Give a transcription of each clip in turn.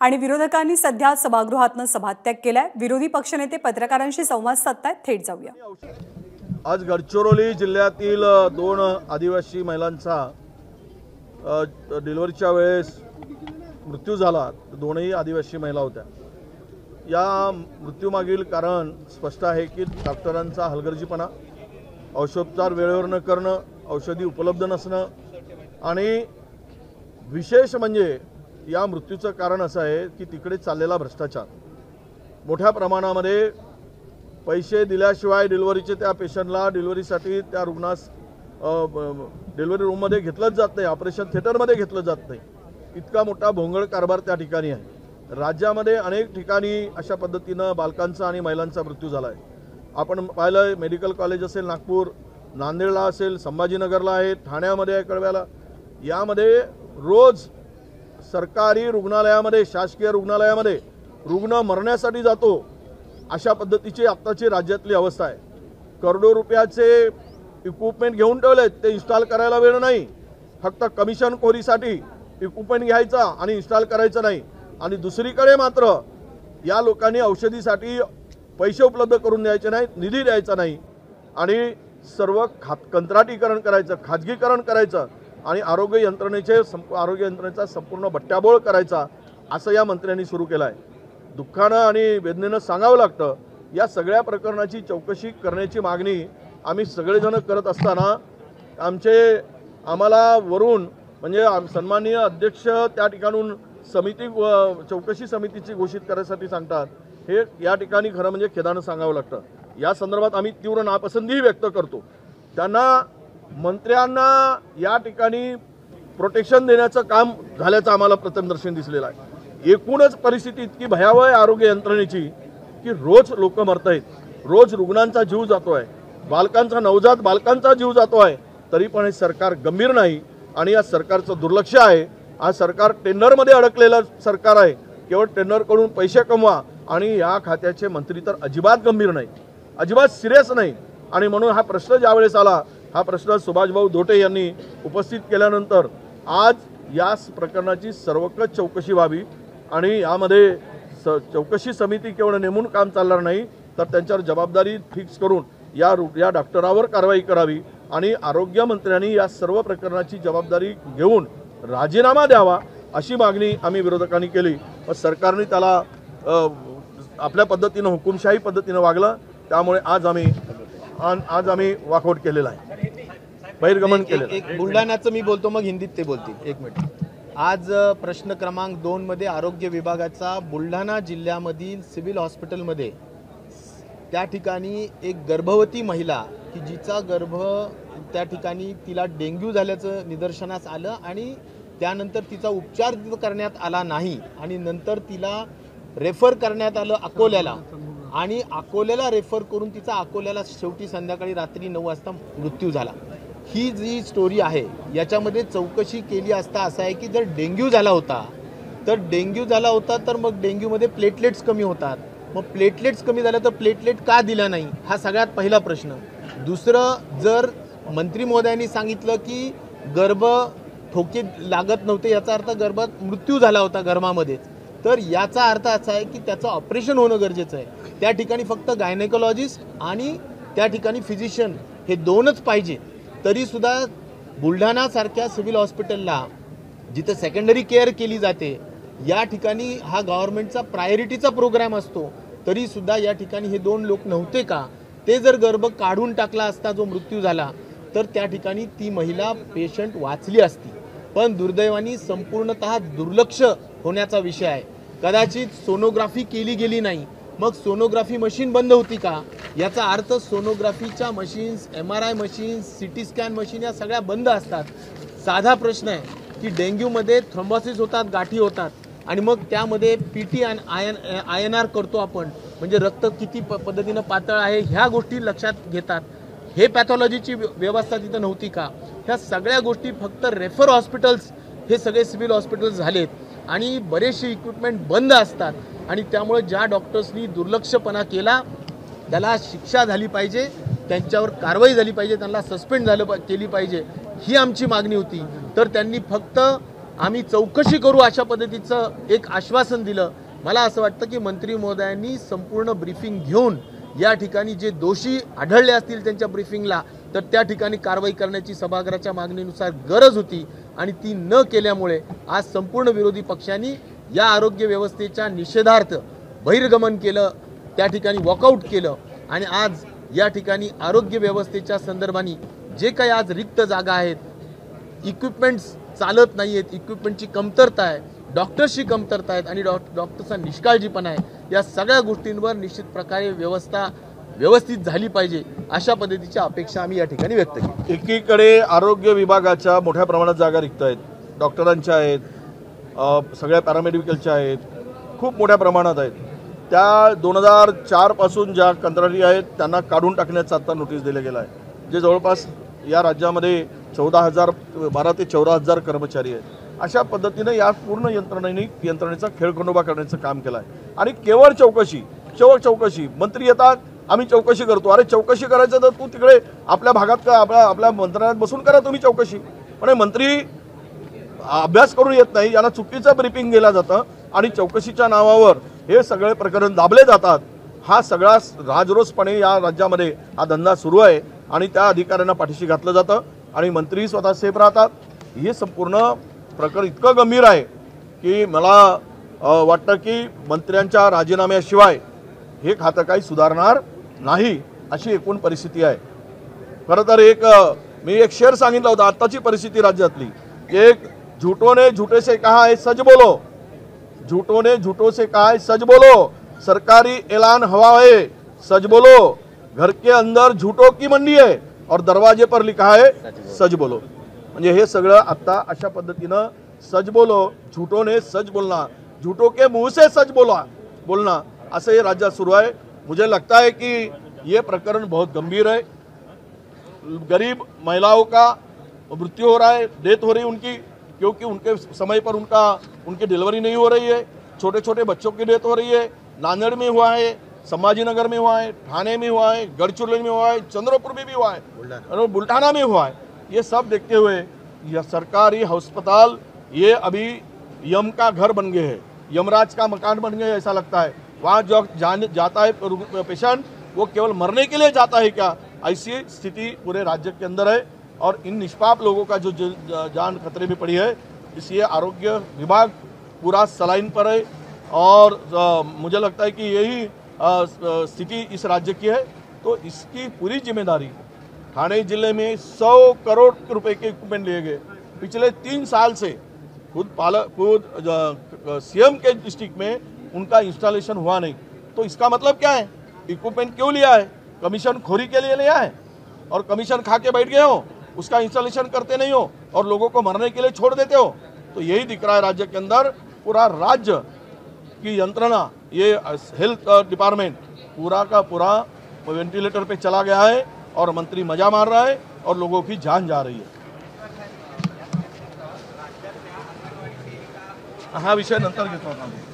आणि विरोधकांनी सध्या सभागृहातनं सभात्याग केलाय. विरोधी पक्षनेते पत्रकारांशी संवाद साधतायत. थेट जाऊया. आज गडचिरोली जिल्ह्यातील दोन आदिवासी महिलांचा डिलिव्हरीच्या वेळेस मृत्यू झाला. दोनही आदिवासी महिला होत्या. या मृत्यूमागील कारण स्पष्ट आहे की डॉक्टरांचा हलगर्जीपणा औषधोपचार वेळेवर न करणं औषधी उपलब्ध नसणं आणि विशेष म्हणजे या मृत्यूचं कारण असं आहे की तिकडे चाललेला भ्रष्टाचार. मोठ्या प्रमाणामध्ये पैसे दिल्याशिवाय डिलिव्हरीचे त्या पेशंटला डिलिव्हरीसाठी त्या रुग्णास डिलिव्हरी रूममध्ये घेतलंच जात नाही ऑपरेशन थिएटरमध्ये घेतलं जात नाही. इतका मोठा भोंगळ कारभार त्या ठिकाणी आहे. राज्यामध्ये अनेक ठिकाणी अशा पद्धतीनं बालकांचा आणि महिलांचा मृत्यू झाला आहे आपण पाहिलं मेडिकल कॉलेज असेल नागपूर नांदेडला असेल संभाजीनगरला आहे ठाण्यामध्ये आहे कळव्याला. यामध्ये रोज सरकारी रुग्णालयामध्ये शासकीय रुग्णालयामध्ये रुग्ण मरण्यासाठी जातो अशा पद्धतीची आत्ताची राज्यातली अवस्था आहे. करोडो रुपयाचे इक्विपमेंट घेऊन ठेवलेत ते इन्स्टॉल करायला वेळ नाही. फक्त कमिशन कोरीसाठी इक्विपमेंट घ्यायचा आणि इन्स्टॉल करायचं नाही. आणि दुसरीकडे मात्र या लोकांनी औषधीसाठी पैसे उपलब्ध करून द्यायचे नाहीत निधी द्यायचा नाही. आणि सर्व खात कंत्राटीकरण करायचं खाजगीकरण करायचं आणि आरोग्य यंत्रणेचे संप आरोग्य यंत्रणेचा संपूर्ण बट्ट्याबोळ करायचा असं या मंत्र्यांनी सुरू केलं आहे. दुःखानं आणि वेदनेनं सांगावं लागतं या सगळ्या प्रकरणाची चौकशी करण्याची मागणी आम्ही सगळेजण करत असताना आमचे आम्हाला वरून म्हणजे आम- सन्माननीय अध्यक्ष त्या ठिकाणून समिती व- चौकशी समितीची घोषित करण्यासाठी सांगतात. हे या ठिकाणी खरं म्हणजे खेदानं सांगावं लागतं. या संदर्भात आम्ही तीव्र नापसंतीही व्यक्त करतो. त्यांना मंत्र्यांना या ठिकाणी प्रोटेक्शन देण्याचं काम झाल्याचं आम्हाला प्रथमदर्शन दिसलेलं आहे. एकूणच परिस्थिती इतकी भयावह आहे आरोग्य यंत्रणेची की रोज लोक मरत आहेत रोज रुग्णांचा जीव जातो आहे बालकांचा नवजात बालकांचा जीव जातो आहे तरी पण हे सरकार गंभीर नाही आणि या सरकारचं दुर्लक्ष आहे. हा सरकार टेंडरमध्ये अडकलेलं सरकार आहे. केवळ टेंडरकडून पैसे कमवा आणि या खात्याचे मंत्री तर अजिबात गंभीर नाही. अजिबात सिरियस नाही. आणि म्हणून हा प्रश्न ज्यावेळेस आला हा प्रश्न सुभाषभाऊ धोटे यांनी उपस्थित केल्यानंतर आज या प्रकरणाची सर्वकच चौकशी व्हावी आणि यामध्ये स चौकशी समिती केवळ नेमून काम चालणार नाही तर त्यांच्यावर जबाबदारी फिक्स करून या रु या डॉक्टरावर कारवाई करावी आणि आरोग्यमंत्र्यांनी या सर्व प्रकरणाची जबाबदारी घेऊन राजीनामा द्यावा अशी मागणी आम्ही विरोधकांनी केली. व सरकारने त्याला आपल्या पद्धतीनं हुकुमशाही पद्धतीनं वागलं त्यामुळे आज आम्ही आज आम्ही वाकआउट केलेला आहे. बहिर्गमन. एक बुलढाण्याचं मी बोलतो मग हिंदीत ते बोलतील. एक मिनिट. आज प्रश्न क्रमांक दोन मध्ये आरोग्य विभागाचा बुलढाणा जिल्ह्यामधील सिव्हिल हॉस्पिटलमध्ये त्या ठिकाणी एक गर्भवती महिला की जिचा गर्भ त्या ठिकाणी तिला डेंग्यू झाल्याचं निदर्शनास आलं आणि त्यानंतर तिचा उपचार करण्यात आला नाही आणि नंतर तिला रेफर करण्यात आलं अकोल्याला आणि अकोल्याला रेफर करून तिचा अकोल्याला शेवटी संध्याकाळी रात्री नऊ वाजता मृत्यू झाला. ही जी स्टोरी आहे याच्यामध्ये चौकशी केली असता असं आहे की जर डेंग्यू झाला होता तर डेंग्यू झाला होता तर मग डेंग्यूमध्ये प्लेटलेट्स कमी होतात. मग प्लेटलेट्स कमी झाल्या तर प्लेटलेट का दिला नाही? हा सगळ्यात पहिला प्रश्न. दुसरं जर मंत्री महोदयांनी सांगितलं की गर्भ ठोके लागत नव्हते याचा अर्थ गर्भात मृत्यू झाला होता गर्भामध्येच तर याचा अर्थ असा आहे की त्याचं ऑपरेशन होणं गरजेचं आहे. त्या ठिकाणी फक्त गायनेकोलॉजिस्ट आणि त्या ठिकाणी फिजिशियन हे दोनच पाहिजेत तरी सुद्धा बुलढाणासारख्या सिव्हिल हॉस्पिटलला जिथं सेकंडरी केअर केली जाते या ठिकाणी हा गव्हर्नमेंटचा प्रायोरिटीचा प्रोग्राम असतो. तरी सुद्धा या ठिकाणी हे दोन लोक नव्हते का? ते जर गर्भ काढून टाकला असता जो मृत्यू झाला तर त्या ठिकाणी ती महिला पेशंट वाचली असती. पण दुर्दैवानी संपूर्णत दुर्लक्ष होण्याचा विषय आहे. कदाचित सोनोग्राफी केली गेली नाही मग सोनोग्राफी मशीन बंद होती का? याचा अर्थ सोनोग्राफीच्या machines M R I machines C T scan machine या सगळ्या बंद असतात. साधा प्रश्न आहे की डेंग्यूमध्ये थ्रोम्बॉसिस होतात गाठी होतात. आणि मग त्यामध्ये P T I ion I N R करतो आपण. म्हणजे रक्त किती प पद्धतीनं पातळ आहे ह्या गोष्टी लक्षात घेतात. हे पॅथॉलॉजीची व्यवस्था तिथं नव्हती का? ह्या सगळ्या गोष्टी फक्त रेफर हॉस्पिटल्स हे सगळे सिव्हिल हॉस्पिटल्स झालेत. आणि बरेचसे इक्विपमेंट बंद असतात. आणि त्यामुळे ज्या डॉक्टर्सनी दुर्लक्षपणा केला त्याला शिक्षा झाली पाहिजे त्यांच्यावर कारवाई झाली पाहिजे त्यांना सस्पेंड झालं पा- केली पाहिजे ही आमची मागणी होती. तर त्यांनी फक्त आम्ही चौकशी करू अशा पद्धतीचं एक आश्वासन दिलं. मला असं वाटतं की मंत्री महोदयांनी संपूर्ण ब्रीफिंग घेऊन या ठिकाणी जे दोषी आढळले असतील त्यांच्या ब्रीफिंगला तर त्या ठिकाणी कारवाई करण्याची सभागृहाच्या मागणीनुसार गरज होती. आणि ती न केल्यामुळे आज संपूर्ण विरोधी पक्षांनी या आरोग्य व्यवस्थेच्या निषेधार्थ बहिर्गमन केलं त्या ठिकाणी वॉकआउट केलं आणि आज या ठिकाणी आरोग्य व्यवस्थेच्या संदर्भाने जे काही आज रिक्त जागा आहेत इक्विपमेंट्स चालत नाही आहेत इक्विपमेंटची कमतरता आहे डॉक्टर्सची कमतरता आहेत आणि डॉ डॉक्टरचा निष्काळजीपणा आहे या सगळ्या गोष्टींवर निश्चित प्रकारे व्यवस्था व्यवस्थित झाली पाहिजे अशा पद्धतीची अपेक्षा आम्ही या ठिकाणी व्यक्त केली. एकीकडे आरोग्य विभागाच्या मोठ्या प्रमाणात जागा रिक्त आहेत. डॉक्टरांच्या आहेत. सगळ्या पॅरामेडिकलच्या आहेत. खूप मोठ्या प्रमाणात आहेत. त्या दोन हजार चारपासून ज्या कंत्राटी आहेत त्यांना काढून टाकण्याचा आत्ता नोटीस दिले गेला आहे. जे जवळपास या राज्यामध्ये चौदा हजार बारा ते चौदा हजार कर्मचारी आहेत. अशा पद्धतीनं या पूर्ण यंत्रणेने यंत्रणेचा खेळखंडोबा करण्याचं काम केलं आहे. आणि केवळ चौकशी केवळ चौकशी मंत्री येतात आम्ही चौकशी करतो. अरे चौकशी करायचं तर तू तिकडे आपल्या भागात का आपल्या आपल्या मंत्रालयात बसून करा तुम्ही चौकशी. पण मंत्री अभ्यास करून येत नाही याला चुकीचं ब्रीफिंग दिलं जातं आणि चौकशीच्या नावावर हे सगळे प्रकरण दाबले जातात. हा सगळा राजरोसपणे या राज्यामध्ये हा धंदा सुरू आहे आणि त्या अधिकाऱ्यांना पाठीशी घातलं जातं आणि मंत्री स्वतः सेफ राहतात. हे संपूर्ण प्रकरण इतकं गंभीर आहे की मला वाटतं की मंत्र्यांच्या राजीनाम्याशिवाय हे खातं काही सुधारणार नाही अशी एकूण परिस्थिती आहे. खरं तर एक मी एक शेर सांगितला होता आत्ताची परिस्थिती राज्यातली. एक झूठो ने झूठे से कहा है सच बोलो. झूठो ने झूठो से कहा है सच बोलो. सरकारी ऐलान हवा है सच बोलो. घर के अंदर झूठो की मंडी है और दरवाजे पर लिखा है सच बोलो। म्हणजे हे सगळं आता अशा पद्धतीनं सच बोलो झूठो ने सच बोलना. झूठो के मुंह से सच बोला बोलना. असं हे राज्यात सुरू आहे. मुझे लगता है कि ये प्रकरण बहुत गंभीर है। गरीब महिलाओं का मृत्यु हो रहा है डेथ हो रही है उनकी क्योंकि उनके समय पर उनका उनकी डिलीवरी नहीं हो रही है। छोटे छोटे बच्चों की डेथ हो रही है नांदेड़ में हुआ है संभाजीनगर में हुआ है ठाणे में हुआ है गढ़चिरौली में हुआ है चंद्रपुर में भी हुआ है और बुल्ढाना में हुआ है। ये सब देखते हुए यह सरकारी अस्पताल ये अभी यम का घर बन गए हैं यमराज का मकान बन गए ऐसा लगता है। वहाँ जो जाने, जाता है पेशेंट, वो केवल मरने के लिए जाता है क्या? ऐसी स्थिति पूरे राज्य के अंदर है और इन निष्पाप लोगों का जो जान खतरे में पड़ी है, इसलिए आरोग्य विभाग पूरा सलाइन पर है और मुझे लगता है कि यही स्थिति इस राज्य की है। तो इसकी पूरी ज़िम्मेदारी थाने ज़िले में 100 करोड़ रुपए के इक्विपमेंट लिए गए। पिछले तीन साल से खुद पालक, खुद सीएम के डिस्ट्रिक्ट में उनका इंस्टॉलेशन हुआ नहीं। तो इसका मतलब क्या है? इक्विपमेंट क्यों लिया है? कमीशन खोरी के लिए लिया है? और कमीशन खा के बैठ गए हो? उसका इंस्टॉलेशन करते नहीं हो? और लोगों को मरने के लिए छोड़ देते हो? तो यही दिख रहा है राज्य के अंदर पूरा राज्य की यंत्रणा, ये हेल्थ डिपार्टमेंट पूरा का पूरा वेंटिलेटर पे चला गया है और मंत्री मज़ा मार रहा है और लोगों की जान जा रही है। हा, विषय नंतर घेतो आपण।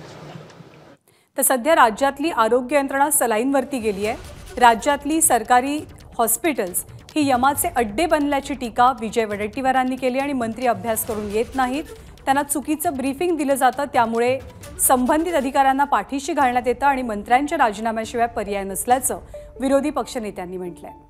तर सध्या राज्यातली आरोग्य यंत्रणा सलाईनवरती गेली आहे. राज्यातली सरकारी हॉस्पिटल्स ही यमाचे अड्डे बनल्याची टीका विजय वडेट्टीवारांनी केली आणि मंत्री अभ्यास करून येत नाहीत. त्यांना चुकीचं ब्रीफिंग दिलं जातं त्यामुळे संबंधित अधिकाऱ्यांना पाठीशी घालण्यात येतं आणि मंत्र्यांच्या राजीनाम्याशिवाय पर्याय नसल्याचं विरोधी पक्षनेत्यांनी म्हटलं आहे